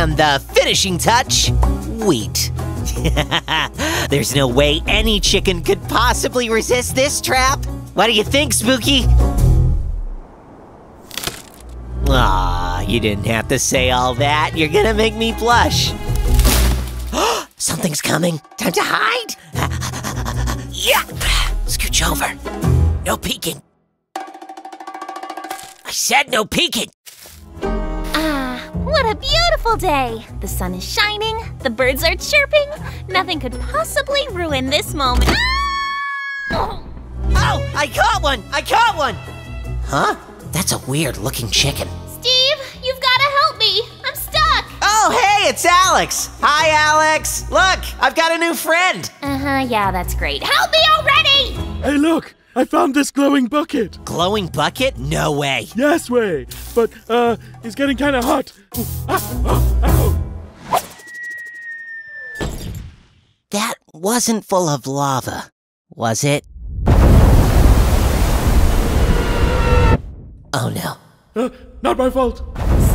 And the finishing touch wheat. There's no way any chicken could possibly resist this trap. What do you think, Spooky? Aw, you didn't have to say all that. You're gonna make me blush. Something's coming. Time to hide. yeah. Scooch over. No peeking. I said no peeking. What a beautiful day! The sun is shining, the birds are chirping. Nothing could possibly ruin this moment. Ah! Oh, I caught one! I caught one! Huh? That's a weird looking chicken. Steve, you've got to help me. I'm stuck. Oh, hey, it's Alex! Hi, Alex! Look, I've got a new friend! Uh huh, yeah, that's great. Help me already! Hey, look! I found this glowing bucket. Glowing bucket? No way. Yes, way. But, uh, it's getting kind of hot. Ooh, ah, ah, ow. That wasn't full of lava, was it? Oh no. Uh, not my fault.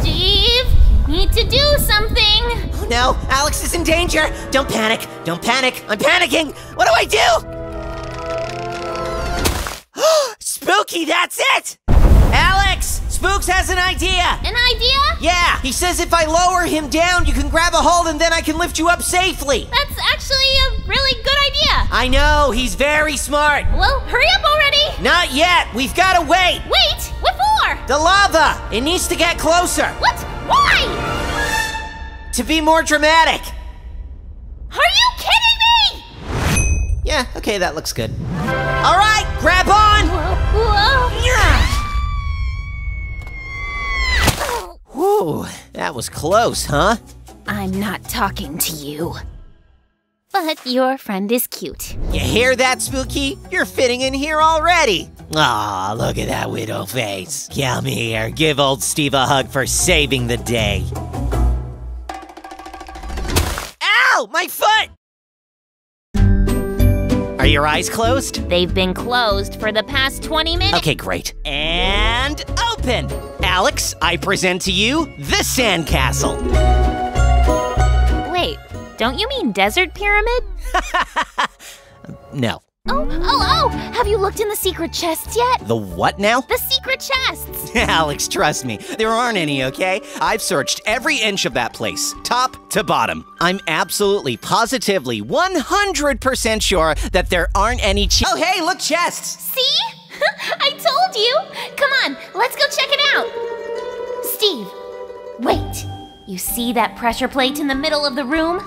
Steve, need to do something. Oh no, Alex is in danger! Don't panic! Don't panic! I'm panicking! What do I do? Spooky, that's it! Alex! Spooks has an idea! An idea? Yeah, he says if I lower him down, you can grab a hold and then I can lift you up safely. That's actually a really good idea. I know, he's very smart. Well, hurry up already. Not yet, we've gotta wait. Wait, what for? The lava! It needs to get closer. What? Why? To be more dramatic. Are you kidding me? Yeah, okay, that looks good. All right, grab on! That was close, huh? I'm not talking to you. But your friend is cute. You hear that, Spooky? You're fitting in here already. Aw, look at that widow face. Come here, give old Steve a hug for saving the day. Ow, my foot! Are your eyes closed? They've been closed for the past 20 minutes. Okay, great. And open! Alex, I present to you the sandcastle. Wait, don't you mean desert pyramid? No. Oh, oh, oh! Have you looked in the secret chests yet? The what now? The secret chests! Alex, trust me, there aren't any, okay? I've searched every inch of that place, top to bottom. I'm absolutely, positively, 100% sure that there aren't any ch- Oh, hey, look, chests! See? I told you! Come on, let's go check it out! Steve, wait! You see that pressure plate in the middle of the room?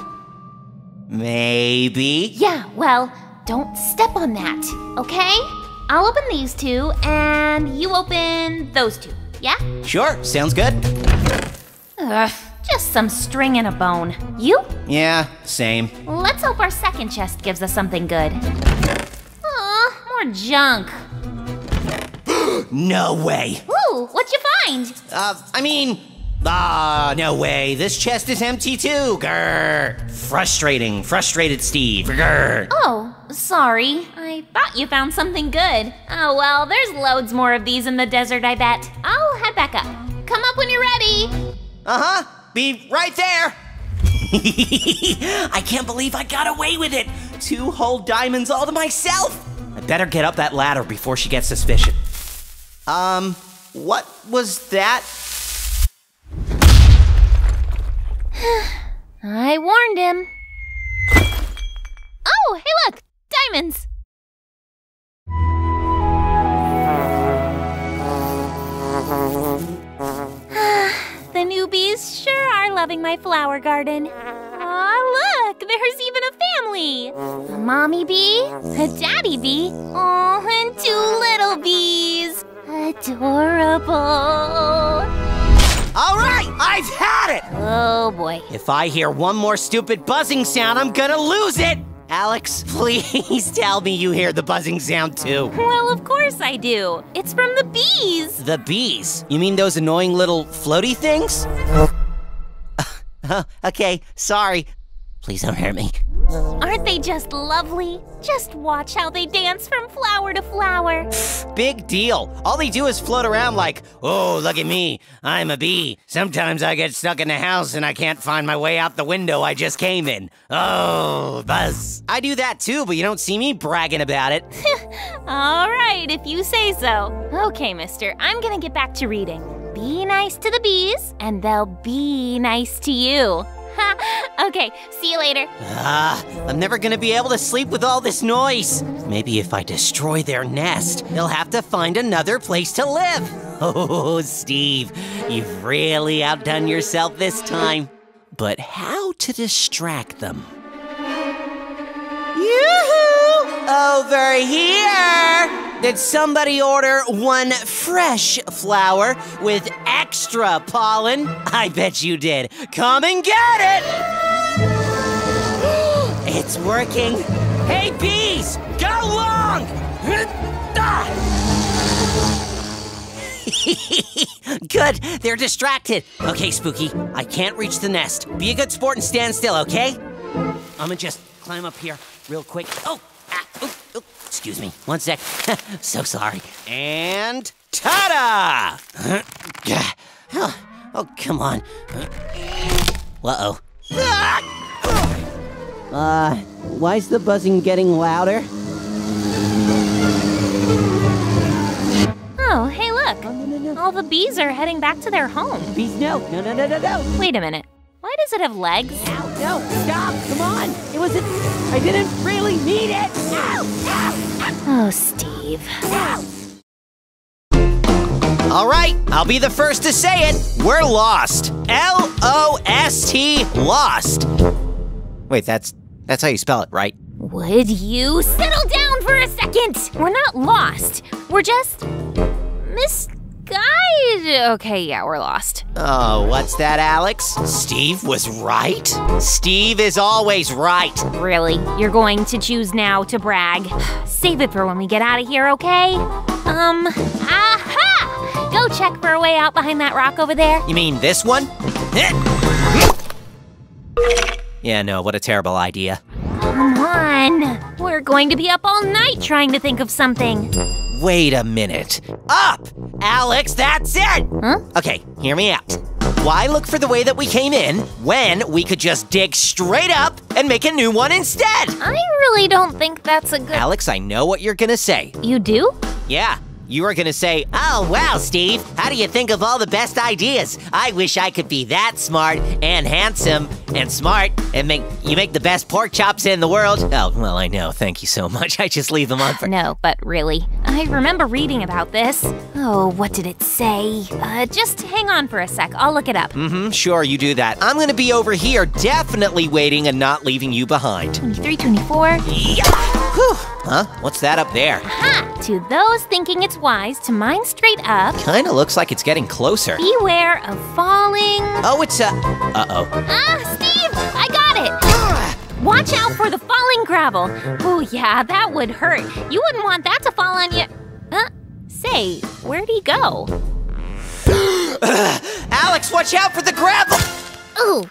Maybe. Yeah, well, don't step on that, okay? I'll open these two, and you open those two, yeah? Sure, sounds good. Ugh, just some string and a bone. You? Yeah, same. Let's hope our second chest gives us something good. Aw, more junk. No way. Ooh, what'd you find? Uh, I mean, ah, no way. This chest is empty too. Grr. Frustrating, frustrated Steve. Grr. Oh, sorry. I thought you found something good. Oh well, there's loads more of these in the desert, I bet. I'll head back up. Come up when you're ready. Uh huh. Be right there. I can't believe I got away with it. Two whole diamonds all to myself. I better get up that ladder before she gets suspicious. Um, what was that? I warned him. Oh, hey look! Diamonds! the newbies sure are loving my flower garden. Aw, look! There's even a family! A mommy bee, a daddy bee, oh, and two little bees. Adorable. All right, I've had it. Oh boy. If I hear one more stupid buzzing sound, I'm gonna lose it. Alex, please tell me you hear the buzzing sound too. Well, of course I do. It's from the bees. The bees? You mean those annoying little floaty things? okay, sorry. Please don't hurt me. Aren't they just lovely? Just watch how they dance from flower to flower. Big deal. All they do is float around like, oh, look at me. I'm a bee. Sometimes I get stuck in the house and I can't find my way out the window I just came in. Oh, buzz. I do that too, but you don't see me bragging about it. All right, if you say so. Okay, mister, I'm gonna get back to reading. Be nice to the bees, and they'll be nice to you. Okay, see you later. Ah, I'm never gonna be able to sleep with all this noise. Maybe if I destroy their nest, they'll have to find another place to live. Oh, Steve, you've really outdone yourself this time. But how to distract them? Yoo-hoo! Over here! Did somebody order one fresh flower with extra pollen? I bet you did. Come and get it! It's working. Hey, bees! Go long! good, they're distracted. Okay, Spooky, I can't reach the nest. Be a good sport and stand still, okay? I'm gonna just climb up here real quick. Oh, ah, oh, oh, excuse me. One sec. so sorry. And ta-da! oh, oh, come on. Uh-oh. Uh, why is the buzzing getting louder? Oh, hey, look. All the bees are heading back to their home. Bees, no, no, no, no, no, no. Wait a minute. Why does it have legs? Ow, no, stop, come on. It wasn't, I didn't really need it. Ow, ow, Oh, Steve. All right, I'll be the first to say it. We're lost. L O S T, lost. Wait, that's that's how you spell it, right? Would you settle down for a second? We're not lost. We're just misguided. Okay, yeah, we're lost. Oh, what's that, Alex? Steve was right? Steve is always right. Really? You're going to choose now to brag? Save it for when we get out of here, okay? Um, aha! Go check for a way out behind that rock over there. You mean this one? Yeah, no, what a terrible idea. Come on. We're going to be up all night trying to think of something. Wait a minute. Up! Alex, that's it! Huh? Okay, hear me out. Why look for the way that we came in when we could just dig straight up and make a new one instead? I really don't think that's a good. Alex, I know what you're gonna say. You do? Yeah, you are gonna say, Oh, wow, Steve, how do you think of all the best ideas? I wish I could be that smart and handsome and smart and make you make the best pork chops in the world. Oh, well, I know. Thank you so much. I just leave them on for. No, but really. I remember reading about this. Oh, what did it say? Uh, just hang on for a sec. I'll look it up. Mm-hmm, sure, you do that. I'm gonna be over here, definitely waiting and not leaving you behind. 23, 24. Yeah! Whew. Huh? What's that up there? Ha! To those thinking it's wise to mine straight up, Kinda looks like it's getting closer. beware of falling. Oh, it's a. Uh oh. Ah, Steve! I got it! Watch out for the falling gravel. Oh, yeah, that would hurt. You wouldn't want that to fall on you. Uh, say, where'd he go? Alex, watch out for the gravel! Ooh.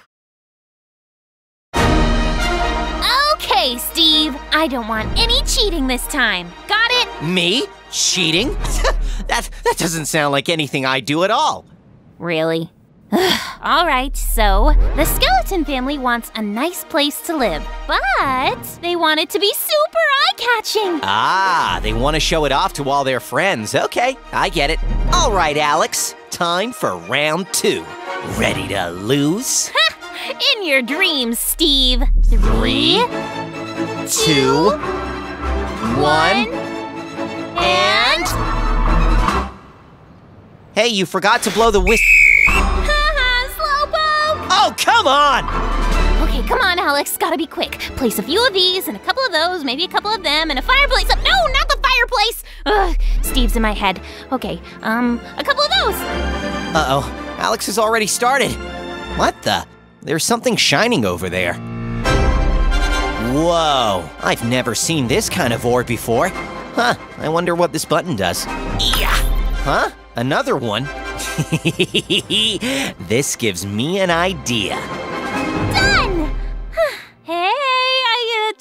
Okay, Steve. I don't want any cheating this time. Got it? Me? Cheating? that that doesn't sound like anything I do at all. Really? All right, so the skeleton family wants a nice place to live, but they want it to be super eye catching. Ah, they want to show it off to all their friends. Okay, I get it. All right, Alex, time for round two. Ready to lose? In your dreams, Steve. Three, two, one, and. Hey, you forgot to blow the whist. Haha, Slowpoke! Oh, come on! Okay, come on, Alex. Gotta be quick. Place a few of these and a couple of those, maybe a couple of them, and a fireplace. No, not the fireplace! Ugh, Steve's in my head. Okay, um, a couple of those. Uh oh, Alex has already started. What the? There's something shining over there. Whoa, I've never seen this kind of orb before. Huh, I wonder what this button does. Yeah! Huh? Another one? this gives me an idea. Done!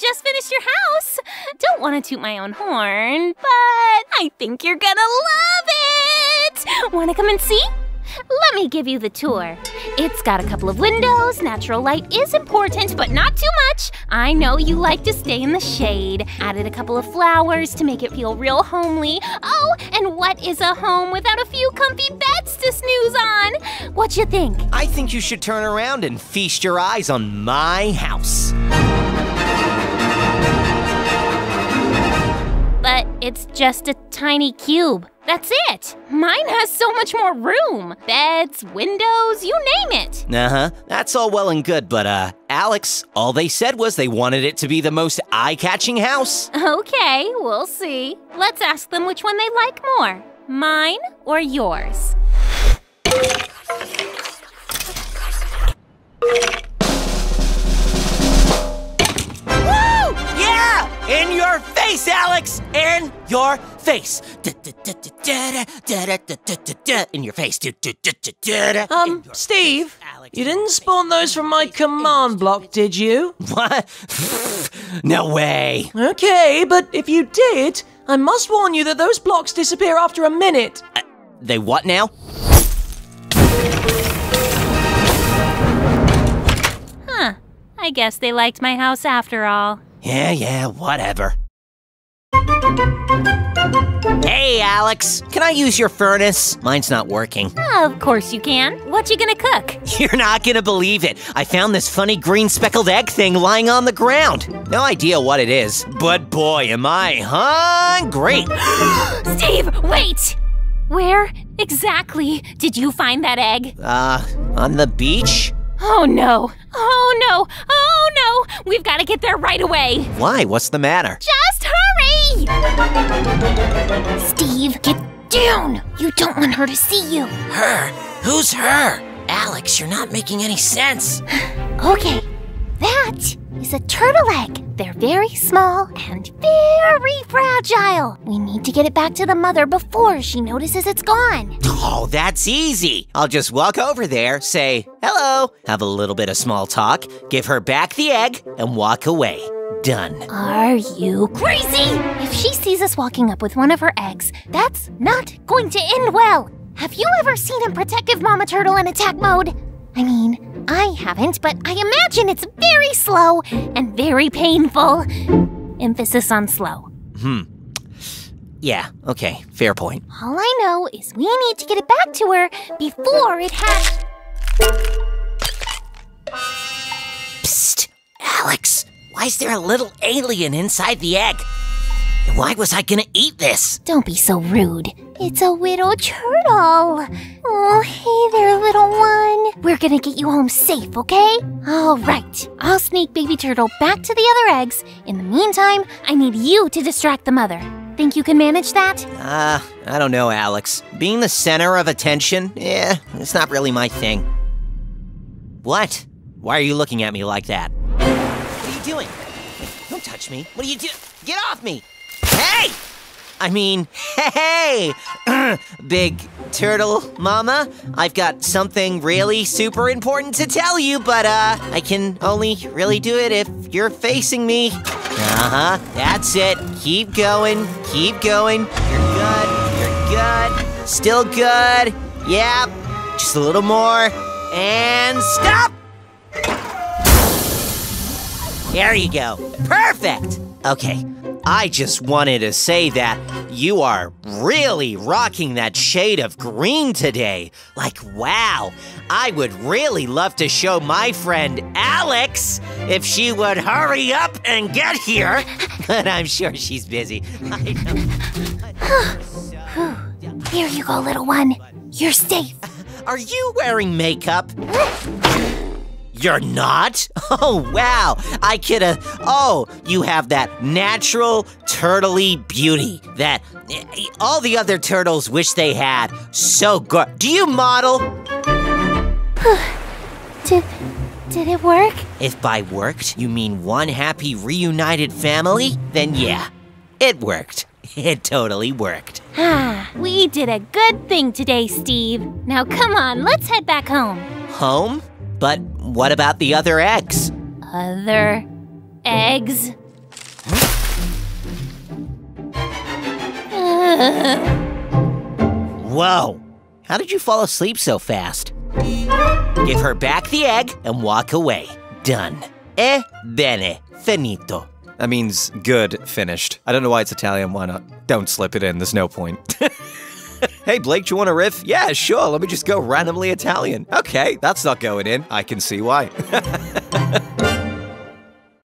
purchased uh, your house. Don't want to toot my own horn, but I think you're gonna love it. Want to come and see? Let me give you the tour. It's got a couple of windows. Natural light is important, but not too much. I know you like to stay in the shade. Added a couple of flowers to make it feel real homely. Oh, and what is a home without a few comfy beds to snooze on? What you think? I think you should turn around and feast your eyes on my house. But it's just a tiny cube. That's it. Mine has so much more room. Beds, windows, you name it. Uh huh. That's all well and good, but, uh, Alex, all they said was they wanted it to be the most eye catching house. Okay, we'll see. Let's ask them which one they like more mine or yours. Face, Alex! In your face! In your face. Um, Steve, you didn't spawn those from my command block, did you? What? no way. Okay, but if you did, I must warn you that those blocks disappear after a minute. They what now? Huh. I guess they liked my house after all. Yeah, yeah, whatever. Hey, Alex, can I use your furnace? Mine's not working. Of course you can. What you gonna cook? You're not gonna believe it. I found this funny green speckled egg thing lying on the ground. No idea what it is, but boy, am I hungry. Steve, wait! Where exactly did you find that egg? Uh, on the beach? Oh no! Oh no! Oh no! We've got to get there right away! Why? What's the matter? Just hurry! Steve, get down! You don't want her to see you. Her? Who's her? Alex, you're not making any sense. Okay, that is a turtle egg. They're very small and very fragile. We need to get it back to the mother before she notices it's gone. Oh, that's easy. I'll just walk over there, say hello, have a little bit of small talk, give her back the egg, and walk away. Done. Are you crazy? If she sees us walking up with one of her eggs, that's not going to end well. Have you ever seen a protective mama turtle in attack mode? I mean, I haven't, but I imagine it's very slow and very painful. Emphasis on slow. Hmm. Yeah, okay, fair point. All I know is we need to get it back to her before it has. Psst, Alex, why is there a little alien inside the egg? And why was I gonna eat this? Don't be so rude. It's a little turtle. Oh, hey there, little one. We're gonna get you home safe, okay? All right. I'll sneak baby turtle back to the other eggs. In the meantime, I need you to distract the mother. Think you can manage that? Uh, I don't know, Alex. Being the center of attention, yeah, it's not really my thing. What? Why are you looking at me like that? Doing? Don't touch me. What are you doing? Get off me! Hey! I mean, hey! Big turtle mama, I've got something really super important to tell you, but uh, I can only really do it if you're facing me. Uh huh, that's it. Keep going, keep going. You're good, you're good. Still good. Yep, just a little more. And stop! There you go. Perfect! Okay, I just wanted to say that you are really rocking that shade of green today. Like, wow, I would really love to show my friend Alex if she would hurry up and get here. But I'm sure she's busy. I know. Here you go, little one. You're safe. Are you wearing makeup? You're not? Oh, wow. I could have. Oh, you have that natural turtly beauty that eh, all the other turtles wish they had. So good. Do you model? Did did it work? If by worked you mean one happy reunited family, then yeah, it worked. It totally worked. Ah, we did a good thing today, Steve. Now come on, let's head back home. Home? But what about the other eggs? Other eggs? Whoa! How did you fall asleep so fast? Give her back the egg and walk away. Done. E bene, finito. That means good, finished. I don't know why it's Italian, why not? Don't slip it in, there's no point. hey, Blake, do you want a riff? Yeah, sure. Let me just go randomly Italian. Okay, that's not going in. I can see why.